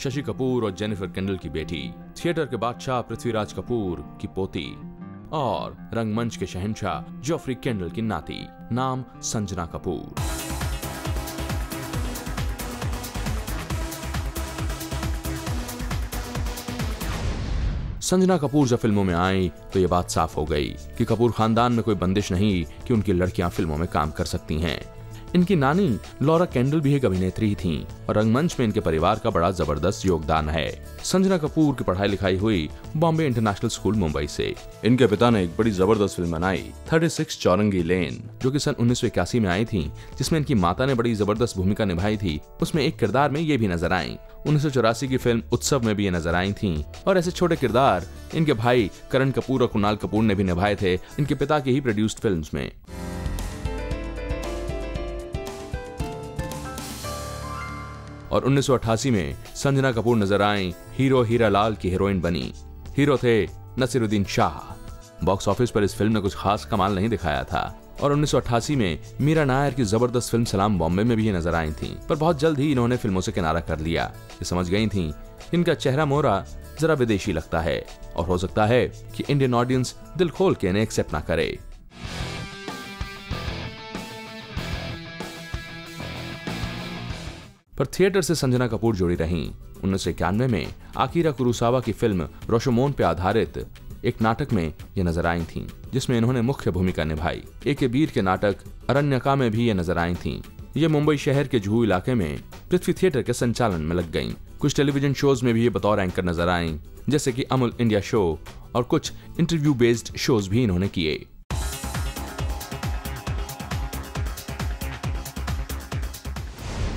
शशि कपूर और Jennifer candle की बेटी, थिएटर के बादशाह पृथ्वीराज कपूर की पोती और रंगमंच के शहंशाह जॉफरी केंडल की नाती, नाम संजना कपूर। संजना कपूर जब फ़िल्मों में आई तो ये बात साफ़ हो गई कि कपूर खानदान में कोई बंदिश नहीं कि उनकी लड़कियाँ फ़िल्मों में काम कर सकती हैं। इनकी नानी लॉरा कैंडल भी एक अभिनेत्री थी और रंगमंच में इनके परिवार का बड़ा ज़बरदस्त योगदान है। संजना कपूर की पढ़ाई लिखाई हुई बॉम्बे इंटरनेशनल स्कूल, मुंबई से। इनके पिता ने एक बड़ी ज़बरदस्त फ़िल्म बनाई 36 चौरंगी लेन, जो कि सन उन्नीस सौ इक्यासी में आई थी, जिसमें इनकी माता ने बड़ी ज़बरदस्त भूमिका निभाई थी। उसमें एक किरदार में ये भी नज़र आई। उन्नीस सौ चौरासी की फ़िल्म उत्सव में भी ये नज़र आई थी। और ऐसे छोटे किरदार इनके भाई करण कपूर और कुणाल कपूर ने भी निभाए थे, इनके पिता की ही प्रोड्यूस्ड फ़िल्म में। और 1988 में संजना कपूर नज़र आई, हीरो हीरा लाल की हीरोइन बनी। हीरो थे नसीरुद्दीन शाह। बॉक्स ऑफ़िस पर इस फ़िल्म ने कुछ खास कमाल नहीं दिखाया था। और 1988 में मीरा नायर की ज़बरदस्त फ़िल्म सलाम बॉम्बे में भी ये नज़र आई थी। पर बहुत जल्द ही इन्होंने फ़िल्मों से किनारा कर लिया। ये समझ गई थी, इनका चेहरा मोरा, जरा विदेशी लगता है। और हो सकता है कि इंडियन ऑडियंस दिल खोल के इन्हें एक्सेप्ट ना करे। पर थिएटर से संजना कपूर जुड़ी रहीं उन्नीस सौ इक्यानवे में आकिरा कुरुसावा की फ़िल्म रोशोमोन पे आधारित एक नाटक में ये नज़र आई थीं, जिसमें इन्होंने मुख्य भूमिका निभाई ए के बीर के नाटक अरण्यका में भी ये नज़र आई थीं। ये मुंबई शहर के जुहू इलाके में पृथ्वी थिएटर के संचालन में लग गईं। कुछ टेलीविज़न शोज़ में भी ये बतौर एंकर नज़र आईं, जैसे कि अमुल इंडिया शो और कुछ इंटरव्यू बेस्ड शोज़ भी इन्होंने किए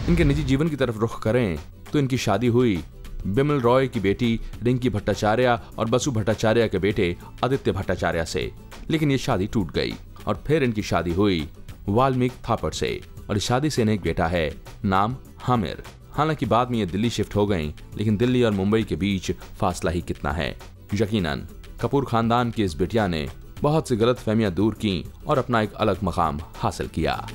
इनके निजी जीवन की तरफ़ रुख करें तो इनकी शादी हुई। बिमल रॉय की बेटी, रिंकी भट्टाचार्य और बसु भट्टाचार्य के बेटे आदित्य भट्टाचार्य से। लेकिन ये शादी टूट गई और फिर इनकी शादी हुई वाल्मीकि थापड़ से और इस शादी से इन्हें एक बेटा है, नाम हामिर। हालाँकि बाद में ये दिल्ली शिफ्ट हो गई, लेकिन दिल्ली और मुंबई के बीच फासला ही कितना है। यकीनन, कपूर खानदान की इस बेटिया ने बहुत सी गलत फहमियाँ दूर की और अपना एक अलग मकाम हासिल किया।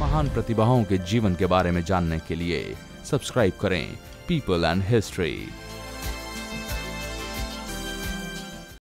महान प्रतिभाओं के जीवन के बारे में जानने के लिए सब्सक्राइब करें पीपल एंड हिस्ट्री।